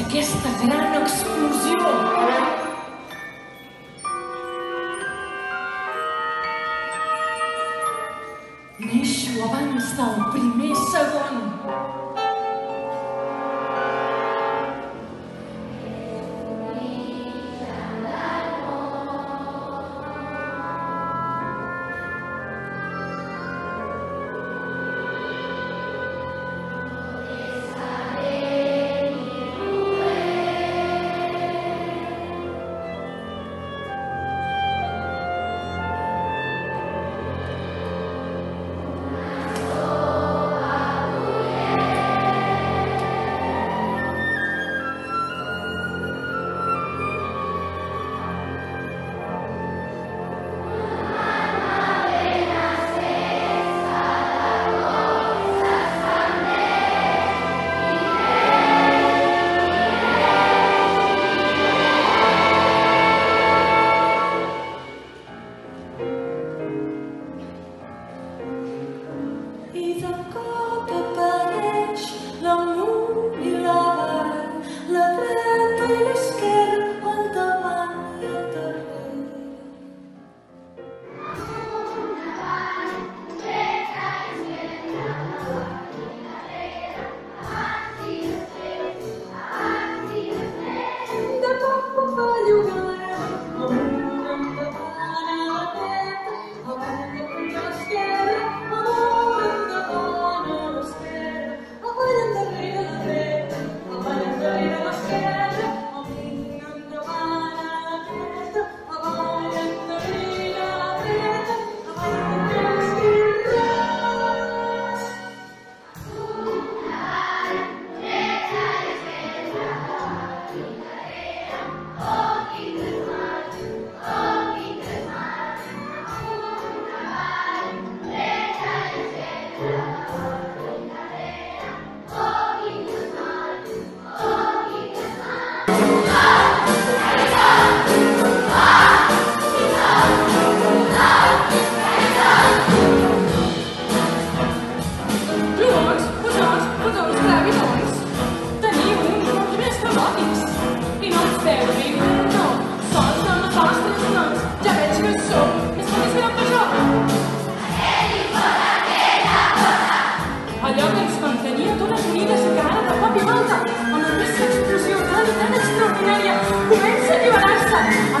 D'aquesta gran explosió, neixo abans del primer segon. 아,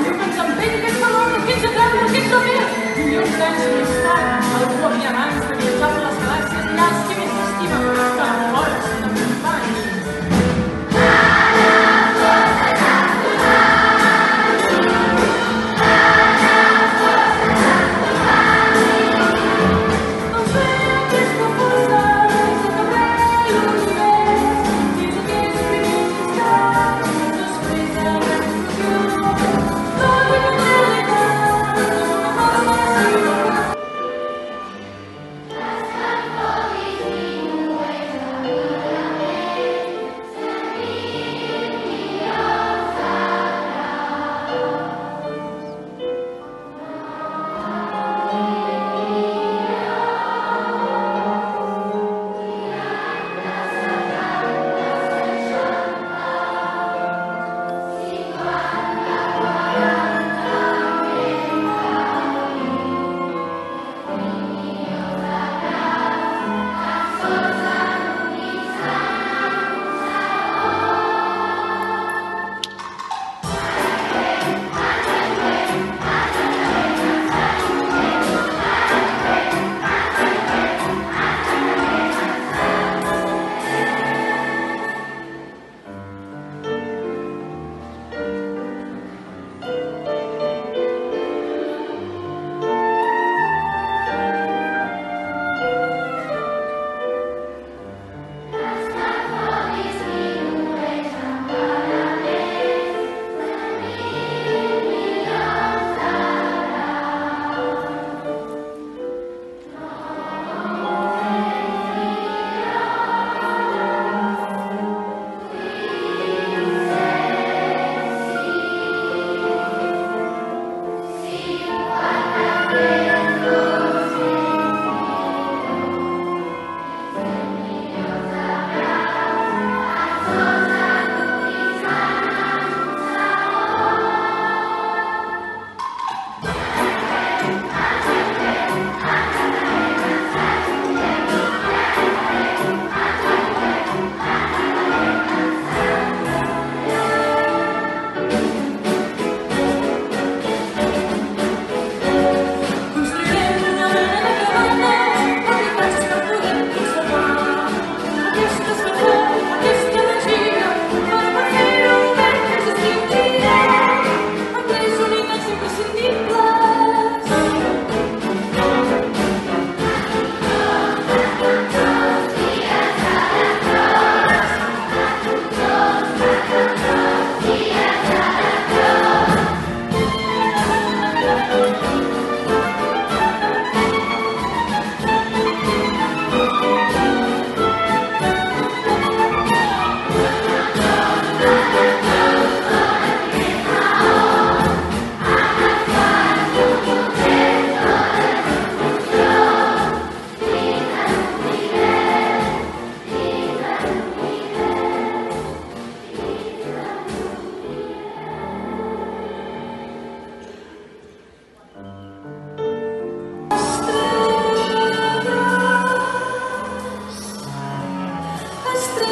mostrar.